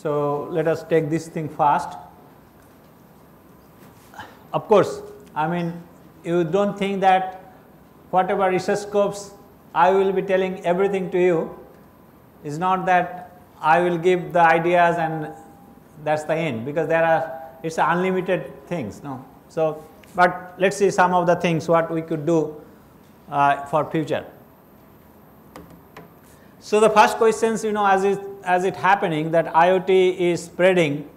So, let us take this thing fast. Of course, I mean you do not think that whatever research scopes I will be telling everything to you is not that I will give the ideas and that is the end because there are it is unlimited things no. So, but let us see some of the things what we could do uh, for future. So, the first questions you know as it as it happening that IoT is spreading.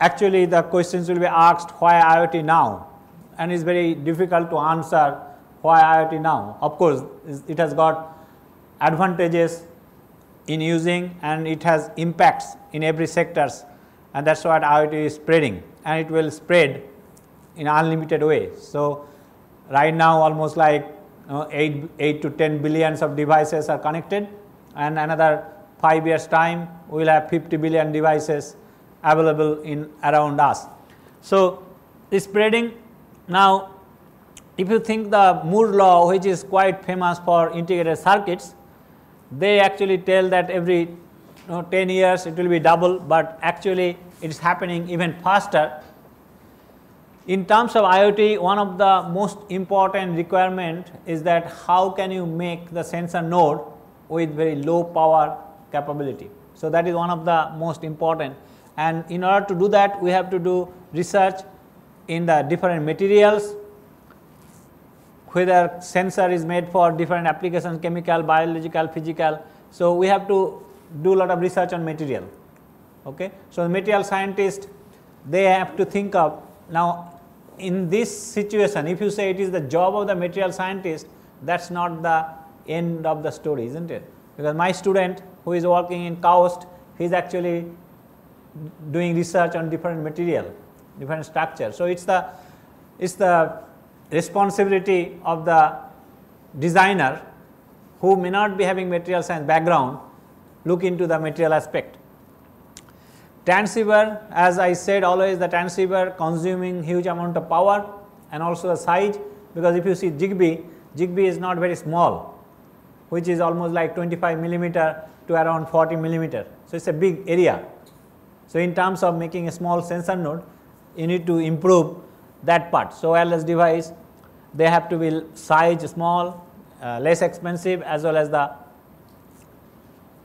Actually the questions will be asked why IoT now? And it's very difficult to answer why IoT now. Of course, it has got advantages in using and it has impacts in every sectors. And that is what IoT is spreading. And it will spread in unlimited way. So, right now almost like you know, 8, 8 to 10 billions of devices are connected. And another 5 years time we will have 50 billion devices available in around us. So, spreading now if you think the Moore law which is quite famous for integrated circuits, they actually tell that every you know, 10 years it will be double, but actually it is happening even faster. In terms of IoT, one of the most important requirement is that how can you make the sensor node with very low power capability. So, that is one of the most important and in order to do that we have to do research in the different materials whether sensor is made for different applications chemical, biological, physical. So, we have to do lot of research on material. Okay. So, the material scientist they have to think of now in this situation if you say it is the job of the material scientist that is not the end of the story is not it because my student who is working in KAUST he is actually doing research on different material different structure. So, it is the it is the responsibility of the designer who may not be having material science background look into the material aspect. Transceiver as I said always the transceiver consuming huge amount of power and also the size because if you see Zigbee, Zigbee is not very small which is almost like 25 millimeter to around 40 millimeter. So, it is a big area. So, in terms of making a small sensor node you need to improve that part. So, wireless device they have to be size small, uh, less expensive as well as the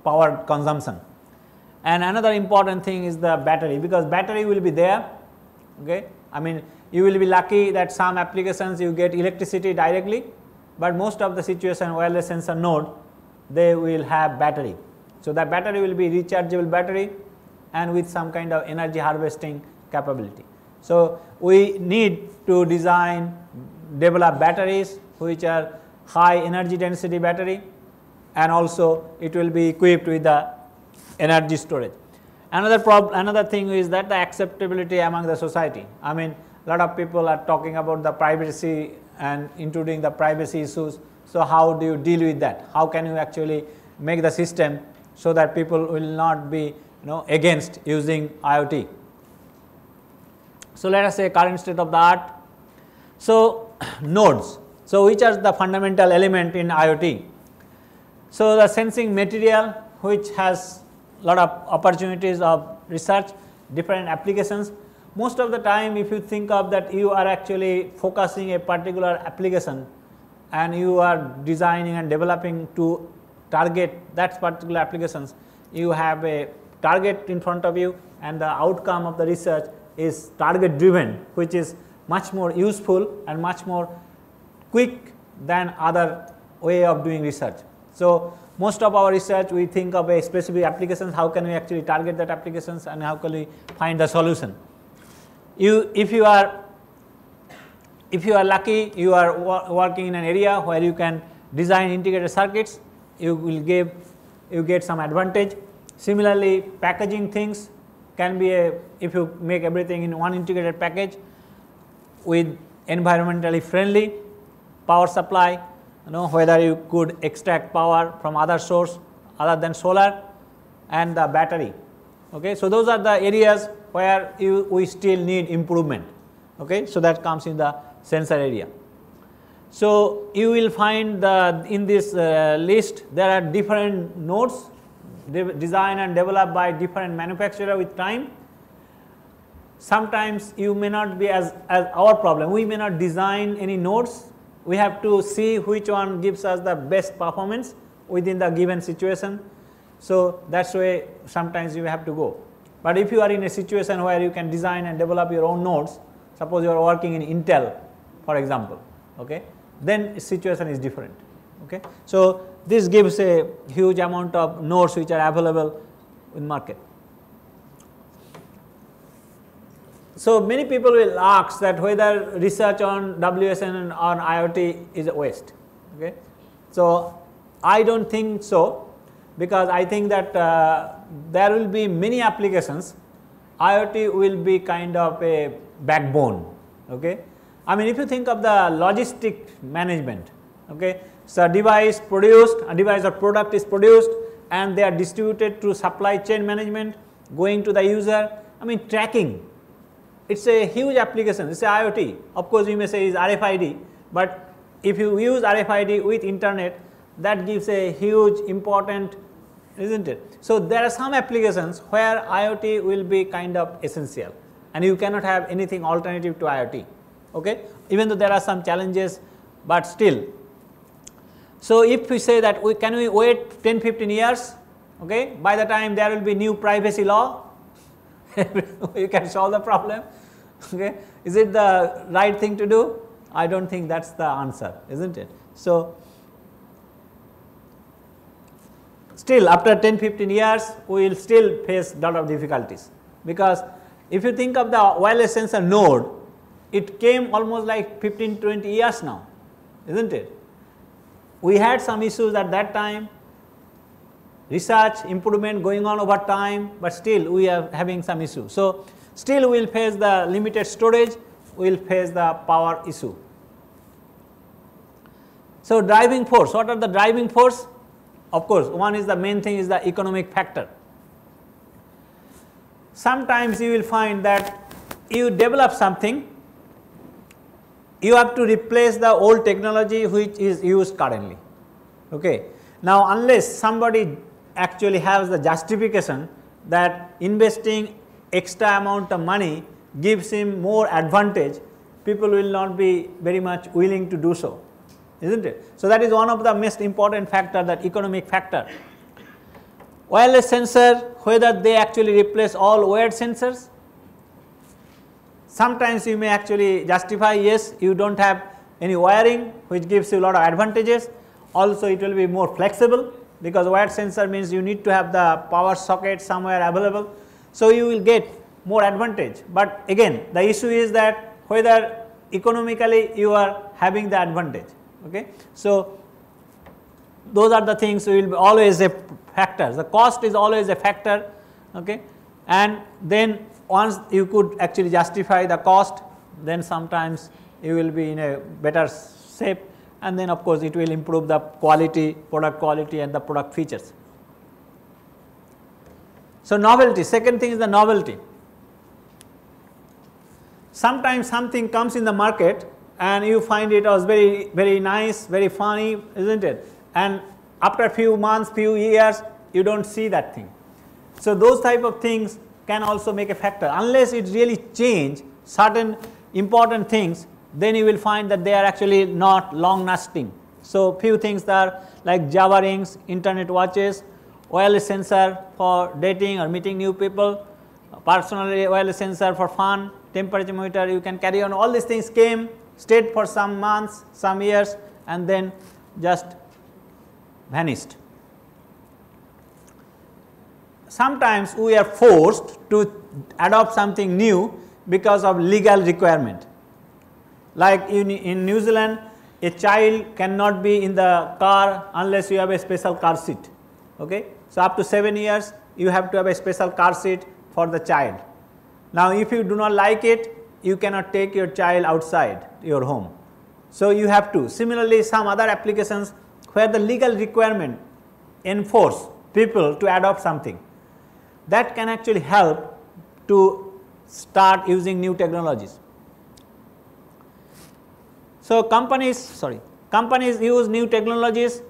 power consumption. And another important thing is the battery because battery will be there. Okay. I mean you will be lucky that some applications you get electricity directly, but most of the situation wireless sensor node they will have battery. So, the battery will be rechargeable battery and with some kind of energy harvesting capability. So, we need to design develop batteries which are high energy density battery and also it will be equipped with the energy storage. Another problem another thing is that the acceptability among the society. I mean a lot of people are talking about the privacy and including the privacy issues. So, how do you deal with that? How can you actually make the system so that people will not be you know against using IoT. So, let us say current state of the art. So, nodes. So, which are the fundamental element in IoT? So, the sensing material which has lot of opportunities of research, different applications. Most of the time if you think of that you are actually focusing a particular application and you are designing and developing to target that particular applications, you have a target in front of you and the outcome of the research is target driven which is much more useful and much more quick than other way of doing research. So, most of our research we think of a specific applications how can we actually target that applications and how can we find the solution. You if you are if you are lucky you are working in an area where you can design integrated circuits you will give you get some advantage. Similarly, packaging things can be a if you make everything in one integrated package with environmentally friendly power supply you know whether you could extract power from other source other than solar and the battery. Okay. So, those are the areas where you, we still need improvement. Okay. So, that comes in the sensor area. So, you will find the in this uh, list there are different nodes de designed and developed by different manufacturer with time. Sometimes you may not be as, as our problem, we may not design any nodes, we have to see which one gives us the best performance within the given situation. So, that is why sometimes you have to go. But if you are in a situation where you can design and develop your own nodes, suppose you are working in Intel for example, okay, then situation is different. Okay. So, this gives a huge amount of nodes which are available in market. So, many people will ask that whether research on WSN or IoT is a waste. Okay. So, I do not think so because I think that uh, there will be many applications IoT will be kind of a backbone. Okay. I mean if you think of the logistic management, okay. So, a device produced, a device or product is produced and they are distributed through supply chain management going to the user. I mean tracking, it is a huge application, it is IoT. Of course, you may say is RFID, but if you use RFID with internet that gives a huge important is not it. So, there are some applications where IoT will be kind of essential and you cannot have anything alternative to IoT okay even though there are some challenges but still. So, if we say that we can we wait 10 15 years okay by the time there will be new privacy law you can solve the problem okay is it the right thing to do I do not think that is the answer is not it. So, still after 10 15 years we will still face lot of difficulties because if you think of the wireless sensor node it came almost like 15 20 years now is not it. We had some issues at that time research improvement going on over time, but still we are having some issues. So, still we will face the limited storage, we will face the power issue. So, driving force, what are the driving force? Of course, one is the main thing is the economic factor. Sometimes you will find that you develop something you have to replace the old technology which is used currently. Okay. Now, unless somebody actually has the justification that investing extra amount of money gives him more advantage, people will not be very much willing to do so, is not it. So, that is one of the most important factor that economic factor. Wireless sensor whether they actually replace all wired sensors Sometimes you may actually justify yes you do not have any wiring which gives you a lot of advantages also it will be more flexible because wired sensor means you need to have the power socket somewhere available. So, you will get more advantage, but again the issue is that whether economically you are having the advantage. Okay. So, those are the things will be always a factor the cost is always a factor okay. And then once you could actually justify the cost then sometimes you will be in a better shape and then of course it will improve the quality product quality and the product features. So, novelty second thing is the novelty. Sometimes something comes in the market and you find it was very very nice very funny is not it and after a few months few years you do not see that thing. So, those type of things can also make a factor. Unless it really change certain important things then you will find that they are actually not long lasting. So, few things are like Java rings, internet watches, wireless sensor for dating or meeting new people, personally wireless sensor for fun, temperature meter you can carry on. All these things came stayed for some months, some years and then just vanished sometimes we are forced to adopt something new because of legal requirement. Like in, in New Zealand a child cannot be in the car unless you have a special car seat. Okay? So, up to 7 years you have to have a special car seat for the child. Now, if you do not like it you cannot take your child outside your home. So, you have to similarly some other applications where the legal requirement enforce people to adopt something that can actually help to start using new technologies. So, companies sorry companies use new technologies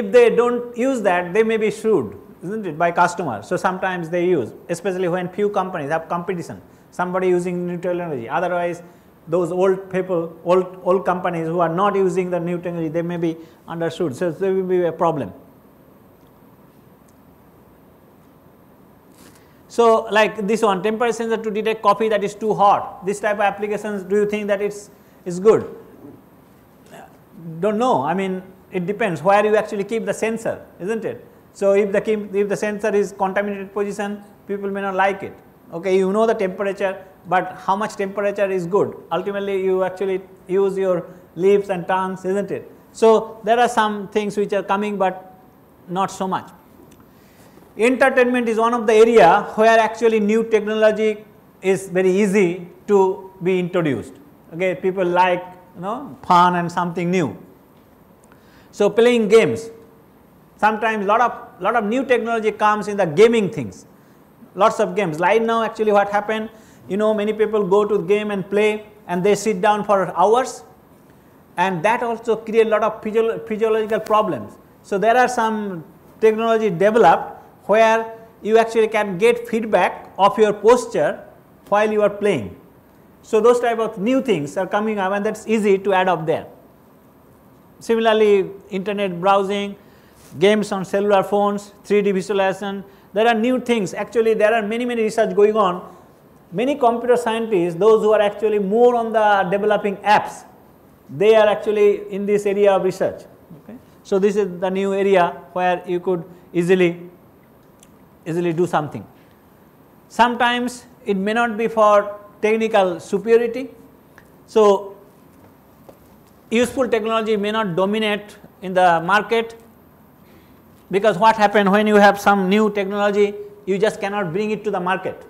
if they do not use that they may be shrewd isn't it by customers. So, sometimes they use especially when few companies have competition somebody using new technology otherwise those old people old old companies who are not using the new technology they may be understood. So, there will be a problem. So, like this one temperature sensor to detect coffee that is too hot this type of applications do you think that it's is good do not know I mean it depends where you actually keep the sensor is not it. So, if the if the sensor is contaminated position people may not like it okay you know the temperature but how much temperature is good ultimately you actually use your lips and tongues is not it. So, there are some things which are coming, but not so much. Entertainment is one of the area where actually new technology is very easy to be introduced okay people like you know fun and something new. So, playing games sometimes lot of lot of new technology comes in the gaming things lots of games right now actually what happened you know many people go to game and play and they sit down for hours and that also create a lot of physio physiological problems. So, there are some technology developed where you actually can get feedback of your posture while you are playing. So, those type of new things are coming up and that is easy to add up there. Similarly, internet browsing, games on cellular phones, 3D visualization, there are new things actually there are many many research going on many computer scientists those who are actually more on the developing apps they are actually in this area of research. Okay. So, this is the new area where you could easily easily do something. Sometimes it may not be for technical superiority. So, useful technology may not dominate in the market because what happen when you have some new technology you just cannot bring it to the market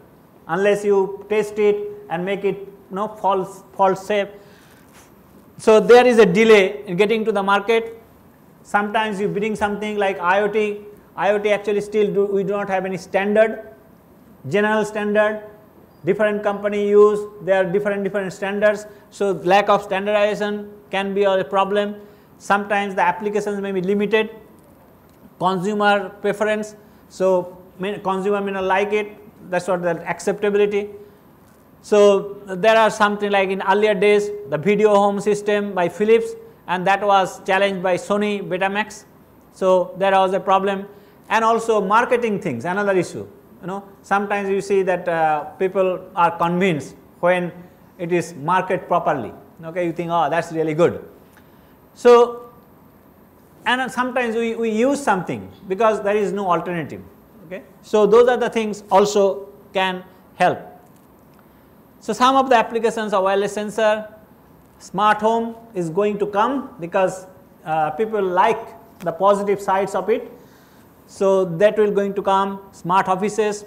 unless you test it and make it you know false false safe. So, there is a delay in getting to the market sometimes you bring something like IoT, IoT actually still do, we do not have any standard general standard different company use there are different different standards. So, lack of standardization can be a problem sometimes the applications may be limited consumer preference. So, consumer may not like it that is what the acceptability. So, there are something like in earlier days the video home system by Philips and that was challenged by Sony Betamax. So, there was a problem and also marketing things another issue you know sometimes you see that uh, people are convinced when it is market properly okay you think oh that is really good. So, and sometimes we, we use something because there is no alternative Okay. So, those are the things also can help. So, some of the applications of wireless sensor, smart home is going to come because uh, people like the positive sides of it. So, that will going to come smart offices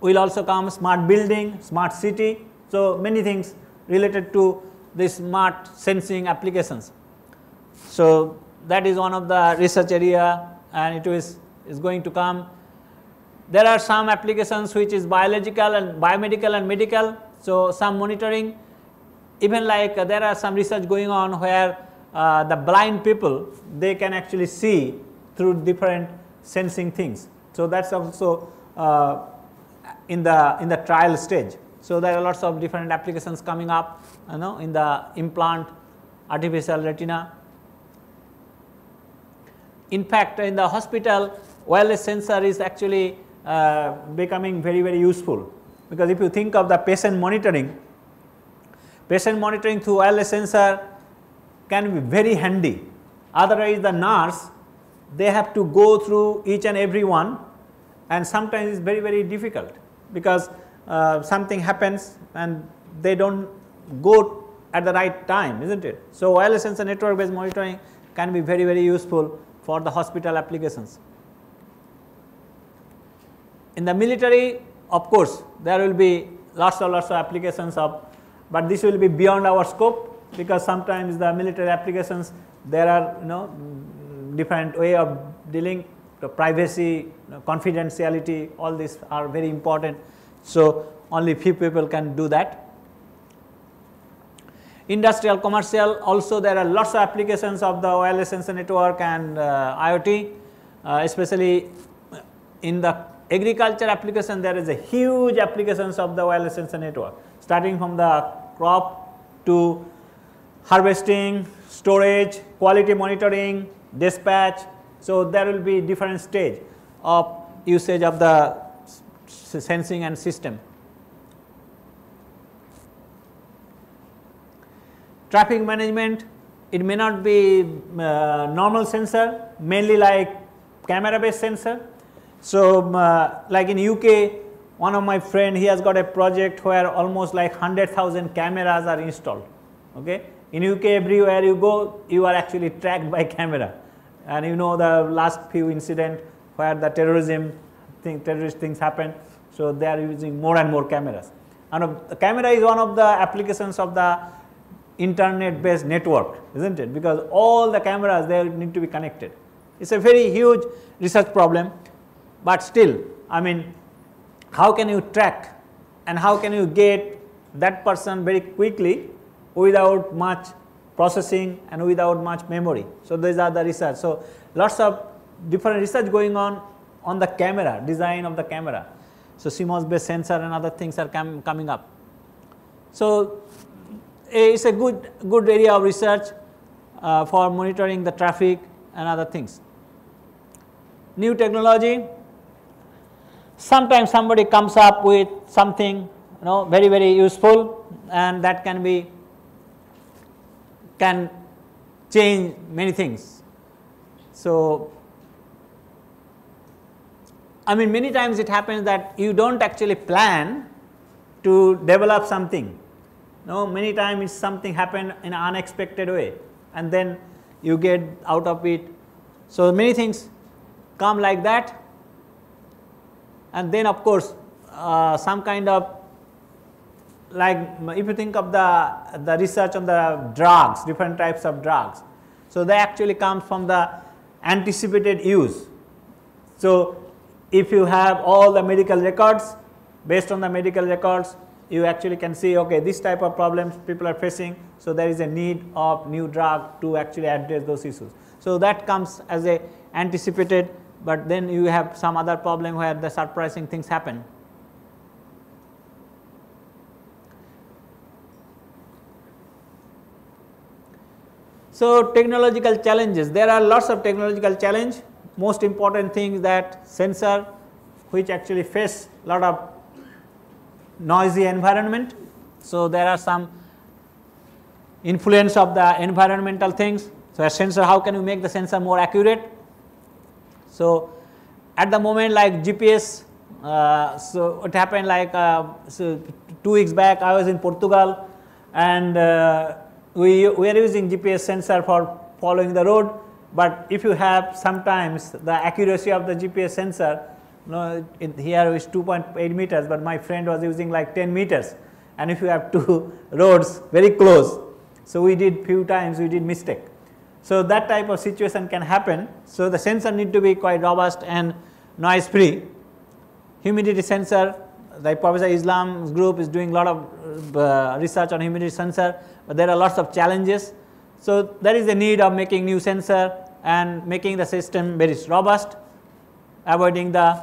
will also come smart building, smart city. So, many things related to the smart sensing applications. So, that is one of the research area and it is is going to come. There are some applications which is biological and biomedical and medical. So, some monitoring even like uh, there are some research going on where uh, the blind people they can actually see through different sensing things. So, that is also uh, in the in the trial stage. So, there are lots of different applications coming up you know in the implant artificial retina. In fact, in the hospital wireless sensor is actually uh, becoming very very useful because if you think of the patient monitoring, patient monitoring through wireless sensor can be very handy otherwise the nurse they have to go through each and every one and sometimes it is very very difficult because uh, something happens and they do not go at the right time is not it. So, wireless sensor network based monitoring can be very very useful for the hospital applications. In the military of course, there will be lots of lots of applications of, but this will be beyond our scope because sometimes the military applications there are you know different way of dealing the privacy, confidentiality all these are very important. So, only few people can do that. Industrial, commercial, also there are lots of applications of the wireless sensor network and uh, IoT, uh, especially in the agriculture application there is a huge applications of the wireless sensor network starting from the crop to harvesting, storage, quality monitoring, dispatch. So, there will be different stage of usage of the sensing and system. Traffic management, it may not be uh, normal sensor, mainly like camera based sensor. So, uh, like in UK, one of my friend, he has got a project where almost like 100,000 cameras are installed. Okay. In UK, everywhere you go, you are actually tracked by camera. And you know the last few incident where the terrorism thing, terrorist things happen. So, they are using more and more cameras. And the camera is one of the applications of the internet based network, isn't it? Because all the cameras they need to be connected. It's a very huge research problem, but still, I mean, how can you track and how can you get that person very quickly without much processing and without much memory. So, these are the research. So, lots of different research going on on the camera, design of the camera. So, CMOS based sensor and other things are com coming up. So, it is a good, good area of research uh, for monitoring the traffic and other things. New technology, sometimes somebody comes up with something you know very very useful and that can be can change many things. So, I mean many times it happens that you do not actually plan to develop something. No, many times something happen in an unexpected way and then you get out of it. So, many things come like that and then of course, uh, some kind of like if you think of the, the research on the drugs, different types of drugs. So, they actually come from the anticipated use. So, if you have all the medical records, based on the medical records, you actually can see okay this type of problems people are facing. So, there is a need of new drug to actually address those issues. So, that comes as a anticipated, but then you have some other problem where the surprising things happen. So, technological challenges, there are lots of technological challenge, most important thing that sensor which actually face lot of noisy environment. So, there are some influence of the environmental things. So, a sensor how can you make the sensor more accurate? So, at the moment like GPS, uh, so it happened like uh, so 2 weeks back I was in Portugal and uh, we, we are using GPS sensor for following the road, but if you have sometimes the accuracy of the GPS sensor, you know, here is 2.8 meters, but my friend was using like 10 meters, and if you have two roads very close, so we did few times we did mistake. So that type of situation can happen. So the sensor need to be quite robust and noise free. Humidity sensor, the Professor Islam's group is doing lot of uh, research on humidity sensor but there are lots of challenges. So, there is a need of making new sensor and making the system very robust, avoiding the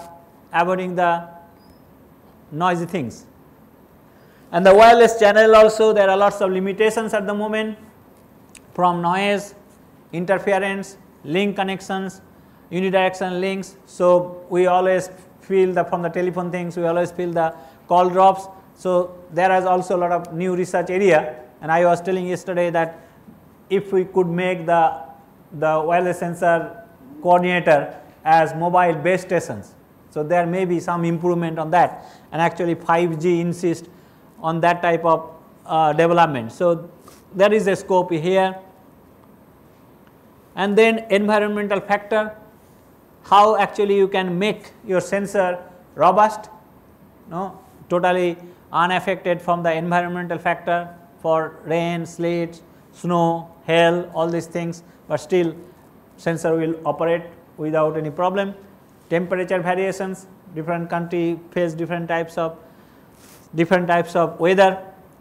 avoiding the noisy things. And the wireless channel also there are lots of limitations at the moment from noise, interference, link connections, unidirectional links. So, we always feel the from the telephone things we always feel the call drops. So, there is also a lot of new research area and I was telling yesterday that if we could make the, the wireless sensor coordinator as mobile base stations. So, there may be some improvement on that and actually 5G insists on that type of uh, development. So, there is a scope here and then environmental factor how actually you can make your sensor robust no totally unaffected from the environmental factor for rain, sleet, snow, hail, all these things, but still sensor will operate without any problem. Temperature variations, different country face different types of different types of weather.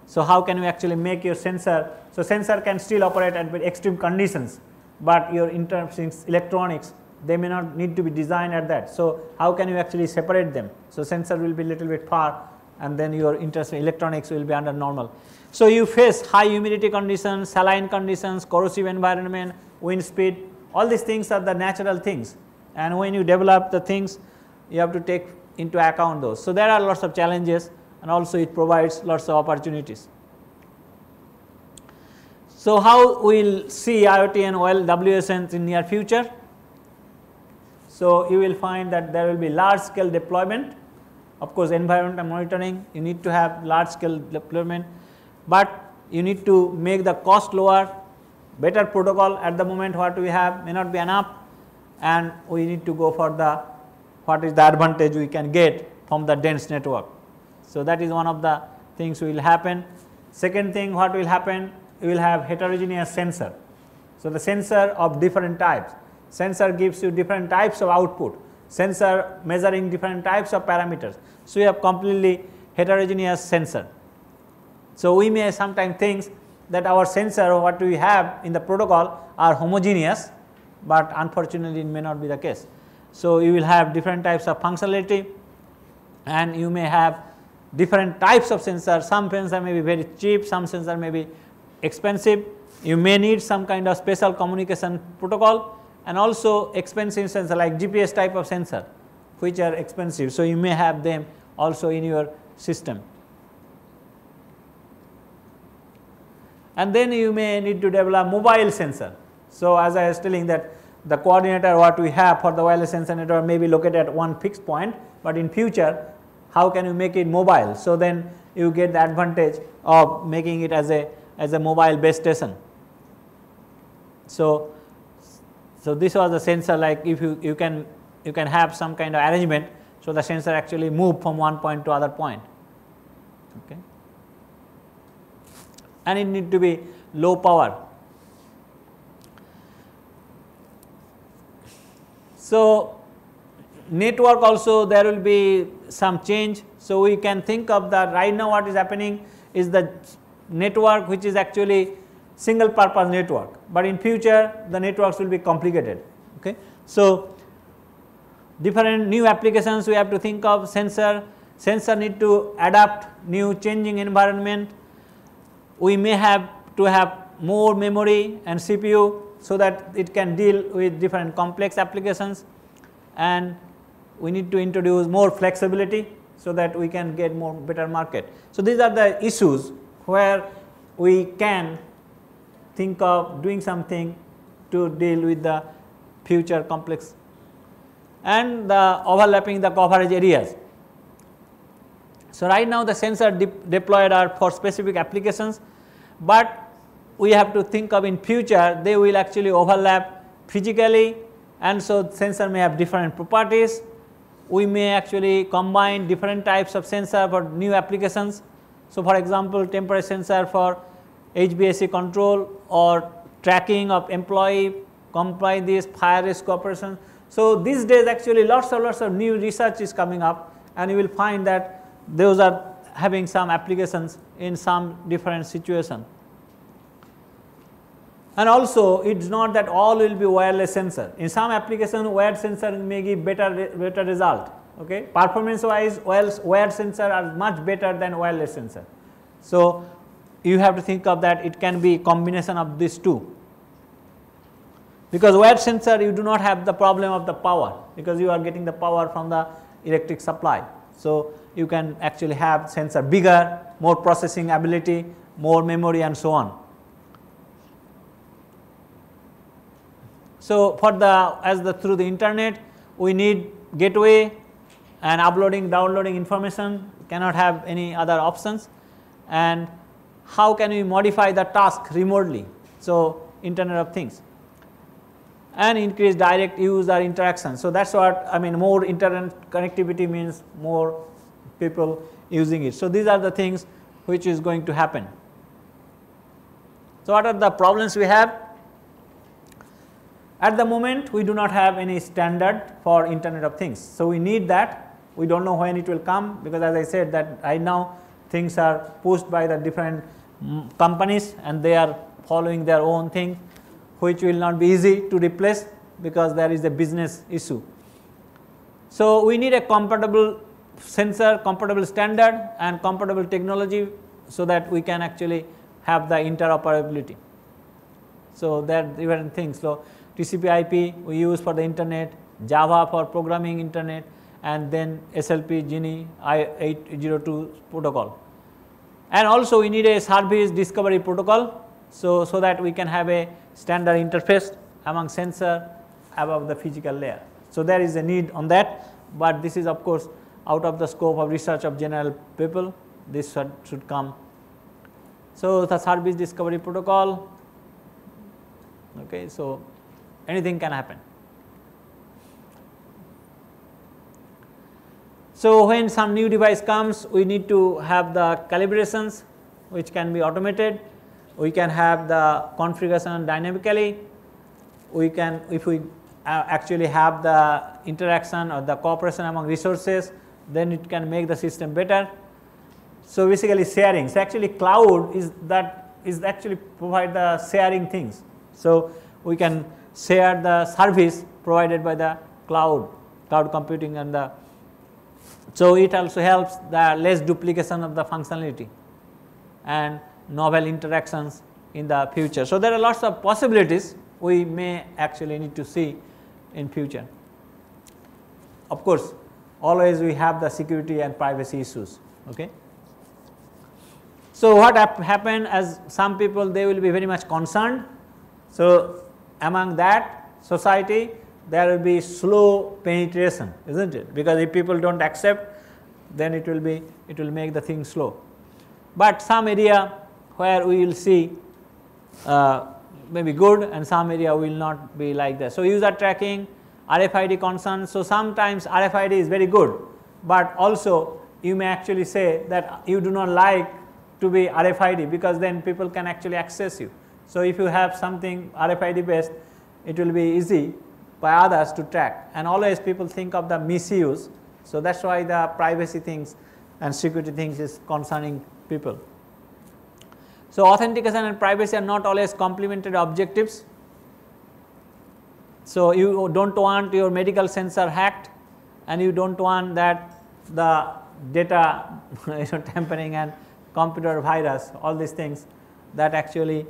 So, how can you actually make your sensor? So, sensor can still operate at extreme conditions, but your interesting electronics they may not need to be designed at that. So, how can you actually separate them? So, sensor will be little bit far and then your interesting electronics will be under normal. So, you face high humidity conditions, saline conditions, corrosive environment, wind speed all these things are the natural things and when you develop the things you have to take into account those. So, there are lots of challenges and also it provides lots of opportunities. So, how we will see IoT and OL WSNs in near future? So, you will find that there will be large scale deployment of course, environmental monitoring you need to have large scale deployment, but you need to make the cost lower better protocol at the moment what we have may not be enough and we need to go for the what is the advantage we can get from the dense network. So, that is one of the things will happen. Second thing what will happen we will have heterogeneous sensor. So, the sensor of different types sensor gives you different types of output sensor measuring different types of parameters. So, you have completely heterogeneous sensor. So, we may sometimes think that our sensor what we have in the protocol are homogeneous, but unfortunately it may not be the case. So, you will have different types of functionality and you may have different types of sensor, some sensor may be very cheap, some sensor may be expensive, you may need some kind of special communication protocol and also expensive sensor like GPS type of sensor which are expensive. So, you may have them also in your system. And then you may need to develop mobile sensor. So, as I was telling that the coordinator what we have for the wireless sensor network may be located at one fixed point, but in future how can you make it mobile. So, then you get the advantage of making it as a as a mobile base station. So, so this was the sensor like if you, you can you can have some kind of arrangement so the sensor actually move from one point to other point okay and it need to be low power so network also there will be some change so we can think of the right now what is happening is the network which is actually single purpose network, but in future the networks will be complicated. Okay. So, different new applications we have to think of sensor, sensor need to adapt new changing environment. We may have to have more memory and CPU so that it can deal with different complex applications and we need to introduce more flexibility so that we can get more better market. So, these are the issues where we can think of doing something to deal with the future complex and the overlapping the coverage areas. So, right now the sensor de deployed are for specific applications, but we have to think of in future they will actually overlap physically and so sensor may have different properties. We may actually combine different types of sensor for new applications. So, for example, temperature sensor for HVAC control or tracking of employee comply this fire risk operation. So, these days actually lots of lots of new research is coming up and you will find that those are having some applications in some different situation. And also it is not that all will be wireless sensor. In some application wired sensor may give better, better result. Okay. Performance wise wired sensor are much better than wireless sensor. So, you have to think of that it can be combination of these two because wired sensor you do not have the problem of the power because you are getting the power from the electric supply. So, you can actually have sensor bigger, more processing ability, more memory and so on. So, for the as the through the internet we need gateway and uploading downloading information cannot have any other options and how can we modify the task remotely. So, internet of things and increase direct use or interaction. So, that is what I mean more internet connectivity means more people using it. So, these are the things which is going to happen. So, what are the problems we have? At the moment we do not have any standard for internet of things. So, we need that we do not know when it will come because as I said that right now things are pushed by the different mm, companies and they are following their own thing which will not be easy to replace because there is a business issue. So, we need a compatible sensor, compatible standard and compatible technology so that we can actually have the interoperability. So, there are different things. So, TCP IP we use for the internet, Java for programming internet and then SLP Jini I802 protocol. And also we need a service discovery protocol. So, so that we can have a standard interface among sensor above the physical layer. So, there is a need on that, but this is of course out of the scope of research of general people this should, should come. So, the service discovery protocol okay, so anything can happen. So, when some new device comes we need to have the calibrations which can be automated, we can have the configuration dynamically, we can if we uh, actually have the interaction or the cooperation among resources then it can make the system better. So, basically sharing so actually cloud is that is actually provide the sharing things. So, we can share the service provided by the cloud, cloud computing and the so, it also helps the less duplication of the functionality and novel interactions in the future. So, there are lots of possibilities we may actually need to see in future. Of course, always we have the security and privacy issues. Okay. So, what hap happened as some people they will be very much concerned. So, among that society there will be slow penetration is not it because if people do not accept then it will be it will make the thing slow. But some area where we will see uh, maybe good and some area will not be like that. So, user tracking RFID concerns. So, sometimes RFID is very good, but also you may actually say that you do not like to be RFID because then people can actually access you. So, if you have something RFID based it will be easy by others to track and always people think of the misuse. So, that is why the privacy things and security things is concerning people. So, authentication and privacy are not always complementary objectives. So, you do not want your medical sensor hacked and you do not want that the data you know, tampering and computer virus all these things that actually you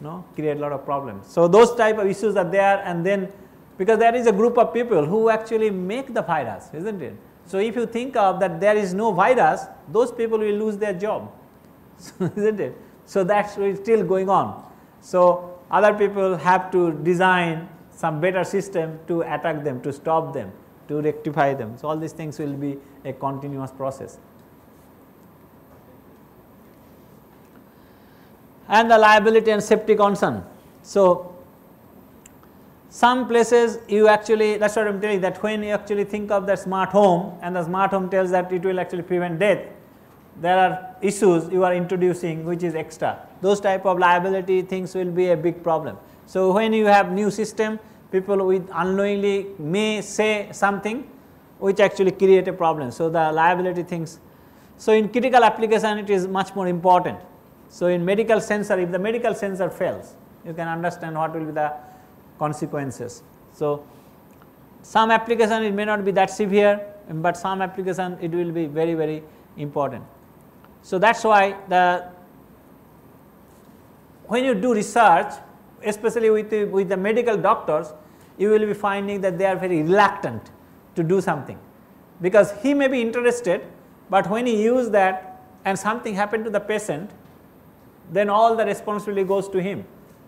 know create a lot of problems. So, those type of issues are there and then because there is a group of people who actually make the virus is not it. So, if you think of that there is no virus those people will lose their job is not it. So, that is still going on. So, other people have to design some better system to attack them to stop them to rectify them. So, all these things will be a continuous process. And the liability and safety concern. So, some places you actually that is what I am telling that when you actually think of the smart home and the smart home tells that it will actually prevent death, there are issues you are introducing which is extra. Those type of liability things will be a big problem. So, when you have new system people with unknowingly may say something which actually create a problem. So, the liability things. So, in critical application it is much more important. So, in medical sensor if the medical sensor fails you can understand what will be the consequences. So, some application it may not be that severe, but some application it will be very very important. So, that is why the when you do research especially with the, with the medical doctors you will be finding that they are very reluctant to do something because he may be interested, but when he use that and something happened to the patient then all the responsibility goes to him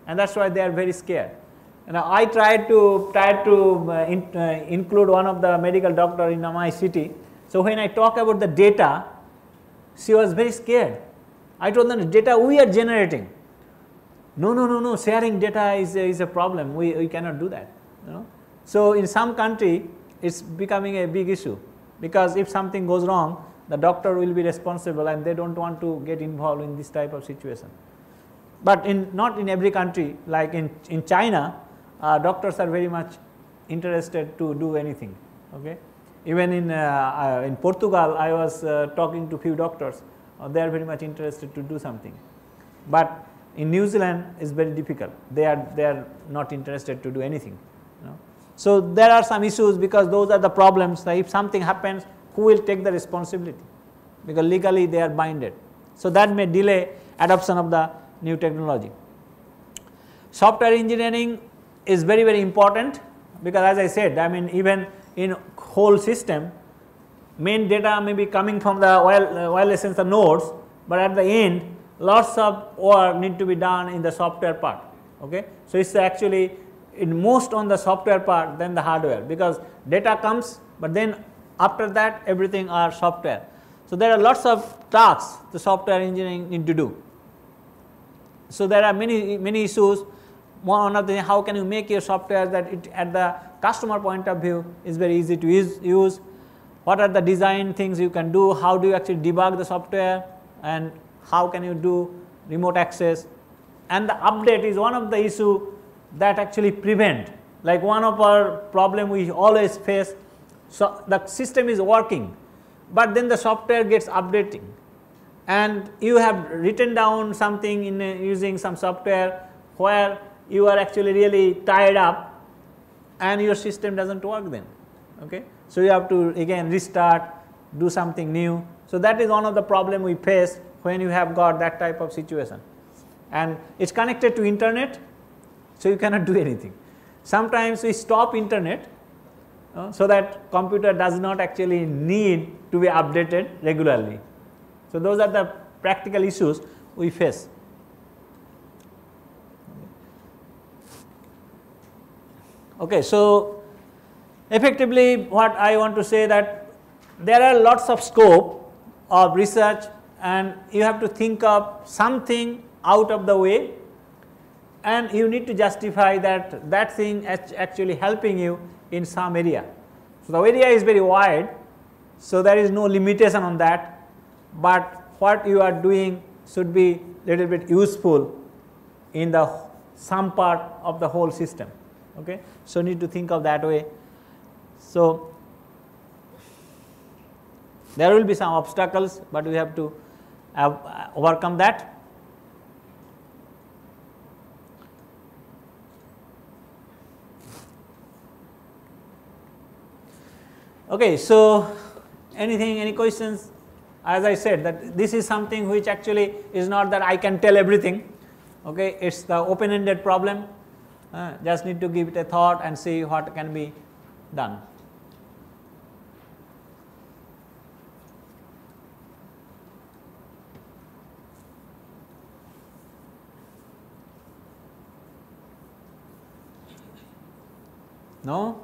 and that is why they are very scared. Now, I tried to tried to uh, in, uh, include one of the medical doctor in my city. So, when I talk about the data, she was very scared. I told them the data we are generating. No, no, no, no, sharing data is is a problem. We, we cannot do that. You know? So, in some country, it is becoming a big issue because if something goes wrong, the doctor will be responsible and they do not want to get involved in this type of situation. But in not in every country, like in, in China, uh, doctors are very much interested to do anything. Okay? Even in, uh, uh, in Portugal, I was uh, talking to few doctors uh, they are very much interested to do something. But in New Zealand is very difficult. They are they are not interested to do anything. You know. So there are some issues because those are the problems. If something happens, who will take the responsibility? Because legally they are binded. So that may delay adoption of the new technology. Software engineering is very very important because as I said, I mean even in whole system, main data may be coming from the wireless sensor nodes, but at the end lots of work need to be done in the software part. Okay? So, it is actually in most on the software part than the hardware because data comes, but then after that everything are software. So, there are lots of tasks the software engineering need to do. So, there are many many issues one of the how can you make your software that it at the customer point of view is very easy to use, use what are the design things you can do, how do you actually debug the software and how can you do remote access? And the update is one of the issue that actually prevent like one of our problem we always face. So the system is working but then the software gets updating. And you have written down something in uh, using some software where you are actually really tied up and your system does not work then okay? So you have to again restart do something new. So that is one of the problem we face when you have got that type of situation and it is connected to internet so you cannot do anything. Sometimes we stop internet uh, so that computer does not actually need to be updated regularly. So those are the practical issues we face. Okay, so effectively what I want to say that there are lots of scope of research and you have to think of something out of the way and you need to justify that that thing is actually helping you in some area. So, the area is very wide, so there is no limitation on that, but what you are doing should be little bit useful in the some part of the whole system. Okay? So, need to think of that way. So, there will be some obstacles, but we have to overcome that. Okay, so anything, any questions? As I said that this is something which actually is not that I can tell everything, okay, it is the open ended problem, uh, just need to give it a thought and see what can be done. No?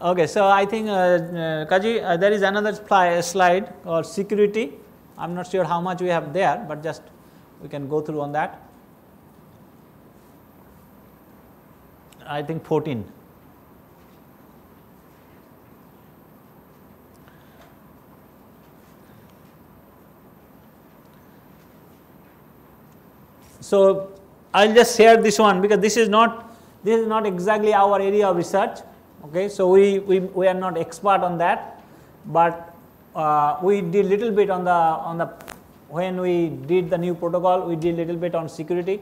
Okay, so I think uh, uh, Kaji, uh, there is another slide called security. I am not sure how much we have there, but just we can go through on that. I think 14. So, I will just share this one because this is not this is not exactly our area of research. Okay, so we, we, we are not expert on that, but uh, we did little bit on the on the when we did the new protocol, we did little bit on security,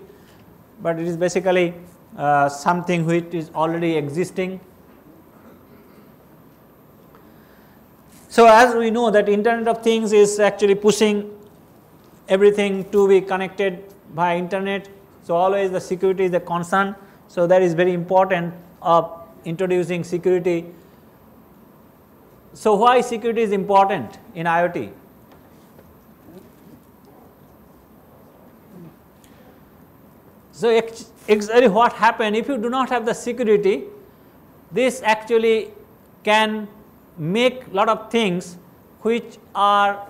but it is basically uh, something which is already existing. So as we know that Internet of Things is actually pushing everything to be connected by internet so, always the security is a concern. So, that is very important of introducing security. So, why security is important in IoT? So, exactly what happen if you do not have the security, this actually can make lot of things which are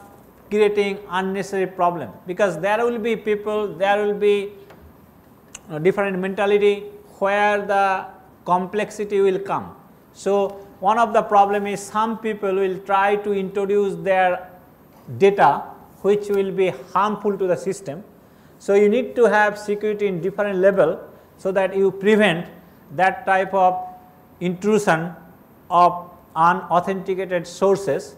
creating unnecessary problem because there will be people, there will be different mentality where the complexity will come. So, one of the problem is some people will try to introduce their data which will be harmful to the system. So, you need to have security in different level so that you prevent that type of intrusion of unauthenticated sources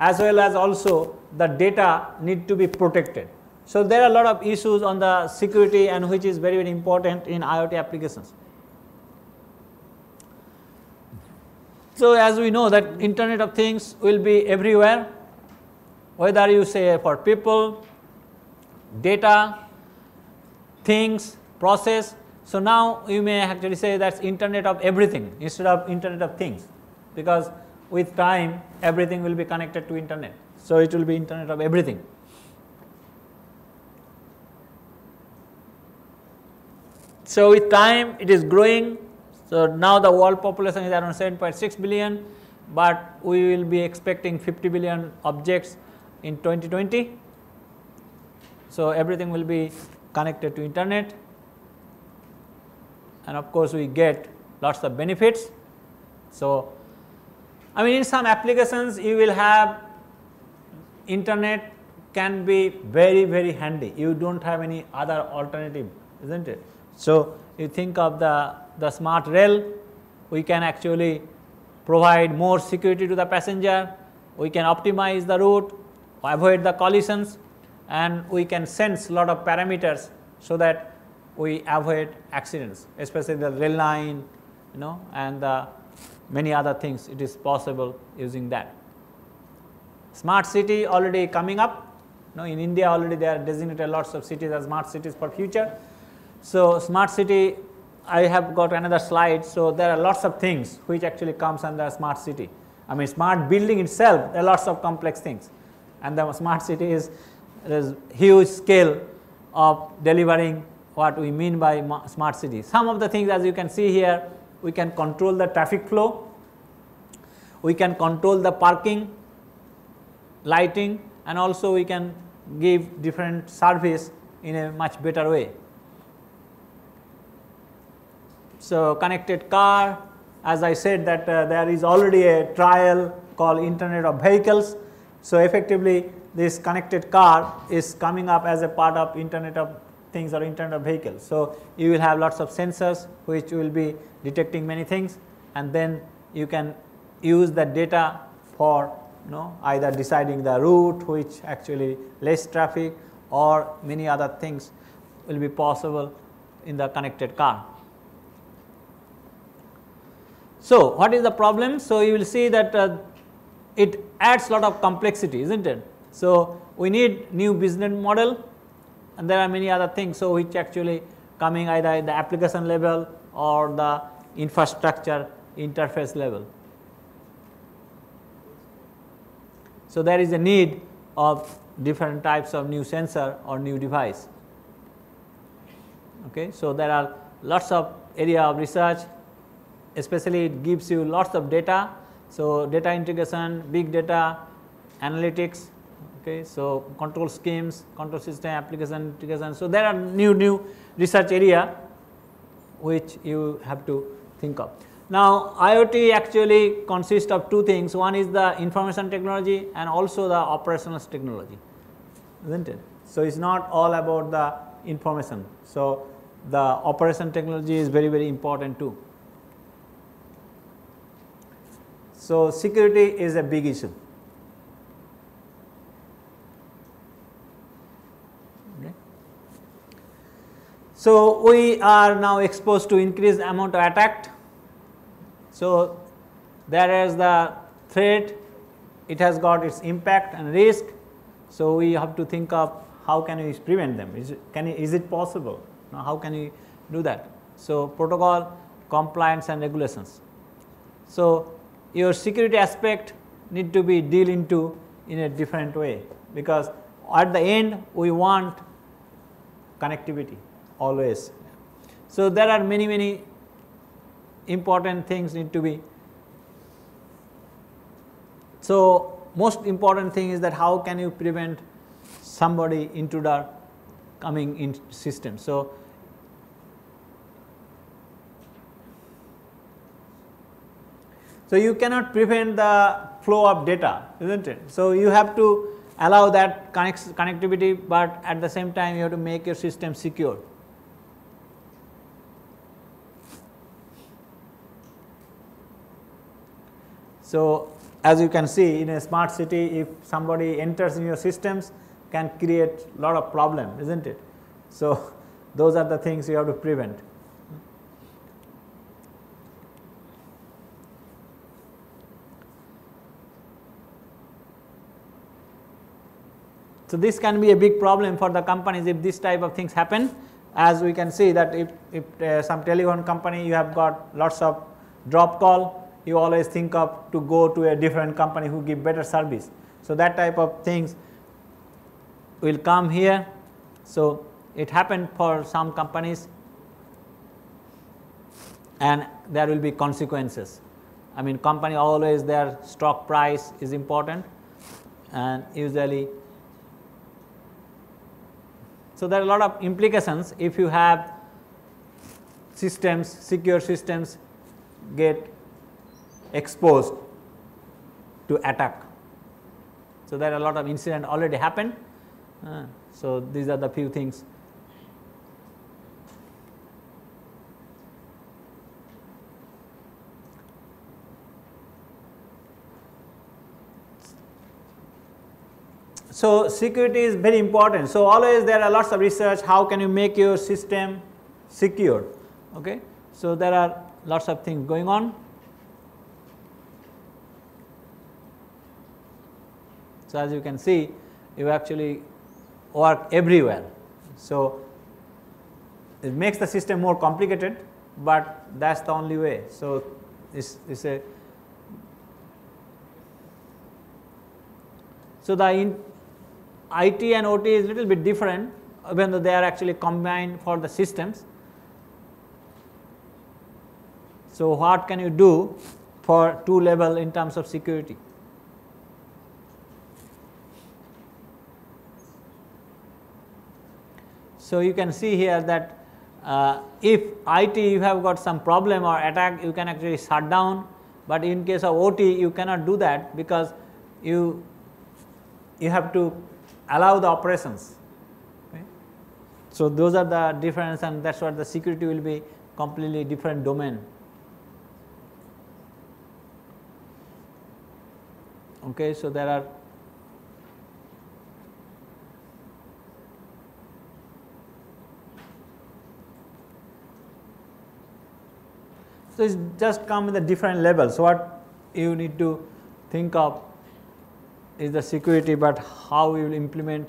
as well as also the data need to be protected. So, there are a lot of issues on the security and which is very very important in IoT applications. So, as we know that internet of things will be everywhere whether you say for people, data, things, process. So, now you may actually say that internet of everything instead of internet of things because with time everything will be connected to internet. So, it will be internet of everything. So, with time it is growing. So, now the world population is around 7.6 billion, but we will be expecting 50 billion objects in 2020. So, everything will be connected to internet and of course, we get lots of benefits. So, I mean in some applications you will have internet can be very very handy you do not have any other alternative is not it. So, you think of the, the smart rail we can actually provide more security to the passenger, we can optimize the route, avoid the collisions and we can sense lot of parameters so that we avoid accidents especially the rail line you know and the many other things it is possible using that. Smart city already coming up you know in India already they are designated lots of cities as smart cities for future. So, smart city I have got another slide. So, there are lots of things which actually comes under smart city. I mean smart building itself there are lots of complex things and the smart city is is huge scale of delivering what we mean by smart city. Some of the things as you can see here we can control the traffic flow, we can control the parking, lighting and also we can give different service in a much better way. So, connected car as I said that uh, there is already a trial called internet of vehicles. So, effectively this connected car is coming up as a part of internet of things or internet of vehicles. So, you will have lots of sensors which will be detecting many things and then you can use that data for you know either deciding the route which actually less traffic or many other things will be possible in the connected car. So, what is the problem? So, you will see that uh, it adds lot of complexity is not it. So, we need new business model and there are many other things. So, which actually coming either at the application level or the infrastructure interface level. So, there is a need of different types of new sensor or new device. Okay. So, there are lots of area of research especially it gives you lots of data. So, data integration, big data, analytics, okay. So, control schemes, control system application integration. So, there are new new research area which you have to think of. Now, IoT actually consists of two things, one is the information technology and also the operational technology, is not it. So, it is not all about the information. So, the operation technology is very very important too. So, security is a big issue. So, we are now exposed to increased amount of attack. So, there is the threat, it has got its impact and risk. So, we have to think of how can we prevent them, is it, can is it possible, now how can we do that. So, protocol, compliance and regulations. So, your security aspect need to be deal into in a different way because at the end we want connectivity always. So, there are many many important things need to be. So, most important thing is that how can you prevent somebody intruder coming in system. So, So, you cannot prevent the flow of data is not it. So, you have to allow that connect connectivity, but at the same time you have to make your system secure. So, as you can see in a smart city if somebody enters in your systems can create a lot of problem isn't it so those are the things you have to prevent so this can be a big problem for the companies if this type of things happen as we can see that if, if uh, some telephone company you have got lots of drop call you always think of to go to a different company who give better service. So, that type of things will come here. So, it happened for some companies and there will be consequences. I mean company always their stock price is important and usually so there are a lot of implications if you have systems secure systems get exposed to attack. So, there are a lot of incident already happened. Uh, so, these are the few things. So, security is very important. So, always there are lots of research how can you make your system secure. Okay. So, there are lots of things going on. So, as you can see you actually work everywhere. So, it makes the system more complicated, but that is the only way. So, this is a so the in IT and OT is little bit different when they are actually combined for the systems. So, what can you do for two level in terms of security? So, you can see here that uh, if IT you have got some problem or attack you can actually shut down, but in case of OT you cannot do that because you you have to allow the operations. Okay. So, those are the difference and that is what the security will be completely different domain. Okay, so there are So, it just come with a different level. So, what you need to think of is the security, but how we will implement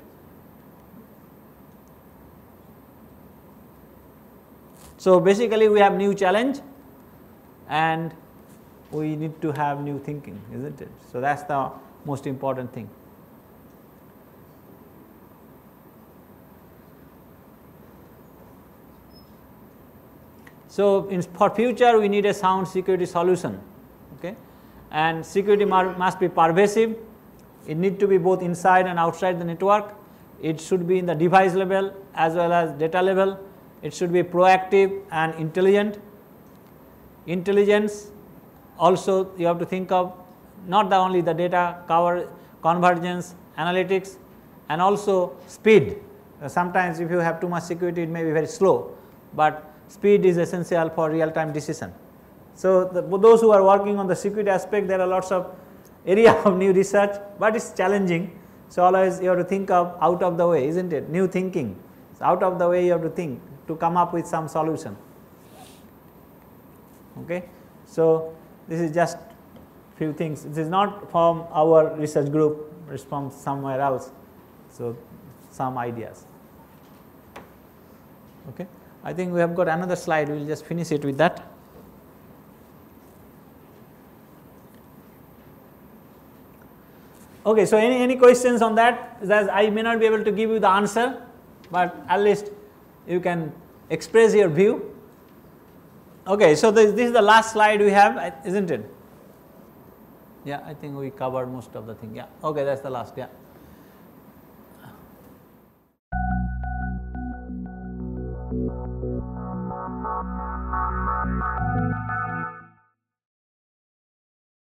So, basically we have new challenge and we need to have new thinking is not it. So, that is the most important thing. So, in for future we need a sound security solution okay and security must be pervasive it need to be both inside and outside the network. It should be in the device level as well as data level. It should be proactive and intelligent. Intelligence also you have to think of not the only the data cover convergence analytics and also speed. Uh, sometimes if you have too much security it may be very slow but speed is essential for real time decision. So, the, those who are working on the security aspect there are lots of area of new research, but it is challenging. So, always you have to think of out of the way is not it new thinking so out of the way you have to think to come up with some solution. Okay. So, this is just few things this is not from our research group it is from somewhere else. So, some ideas. Okay. I think we have got another slide, we will just finish it with that. Okay, so any, any questions on that? As I may not be able to give you the answer, but at least you can express your view. Okay, so this, this is the last slide we have, isn't it? Yeah, I think we covered most of the thing. Yeah, okay, that's the last. Yeah.